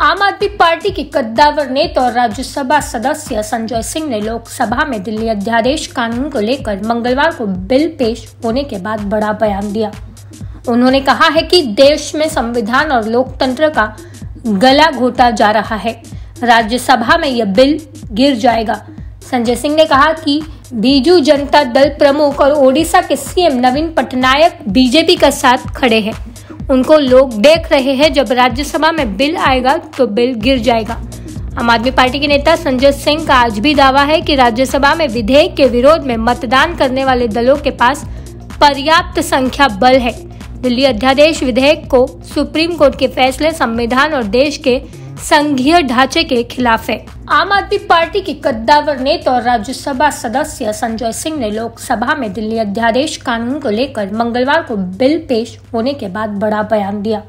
आम आदमी पार्टी के कद्दावर नेता और राज्यसभा सदस्य संजय सिंह ने लोकसभा में दिल्ली अध्यादेश कानून को लेकर मंगलवार को बिल पेश होने के बाद बड़ा बयान दिया। उन्होंने कहा है कि देश में संविधान और लोकतंत्र का गला घोटा जा रहा है। राज्यसभा में यह बिल गिर जाएगा। संजय सिंह ने कहा कि बीजू जनता दल प्रमुख और ओडिशा के सीएम नवीन पटनायक बीजेपी का साथ खड़े हैं। उनको लोग देख रहे हैं। जब राज्यसभा में बिल आएगा तो बिल गिर जाएगा। आम आदमी पार्टी के नेता संजय सिंह का आज भी दावा है कि राज्यसभा में विधेयक के विरोध में मतदान करने वाले दलों के पास पर्याप्त संख्या बल है। दिल्ली अध्यादेश विधेयक को सुप्रीम कोर्ट के फैसले, संविधान और देश के संघीय ढांचे के खिलाफ है। आम आदमी पार्टी के कद्दावर नेता और राज्यसभा सदस्य संजय सिंह ने लोकसभा में दिल्ली अध्यादेश कानून को लेकर मंगलवार को बिल पेश होने के बाद बड़ा बयान दिया।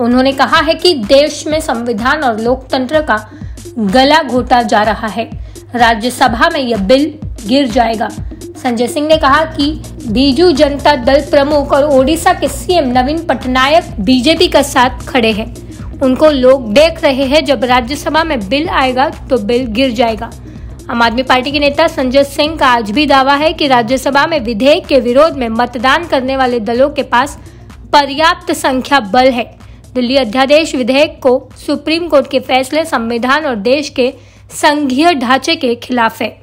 उन्होंने कहा है कि देश में संविधान और लोकतंत्र का गला घोटा जा रहा है। राज्यसभा में यह बिल गिर जाएगा। संजय सिंह ने कहा कि बीजू जनता दल प्रमुख और ओडिशा के सीएम नवीन पटनायक बीजेपी का साथ खड़े हैं। उनको लोग देख रहे हैं, जब राज्यसभा में बिल आएगा तो बिल गिर जाएगा। आम आदमी पार्टी के नेता संजय सिंह का आज भी दावा है कि राज्यसभा में विधेयक के विरोध में मतदान करने वाले दलों के पास पर्याप्त संख्या बल है। दिल्ली अध्यादेश विधेयक को सुप्रीम कोर्ट के फैसले, संविधान और देश के संघीय ढांचे के खिलाफ है।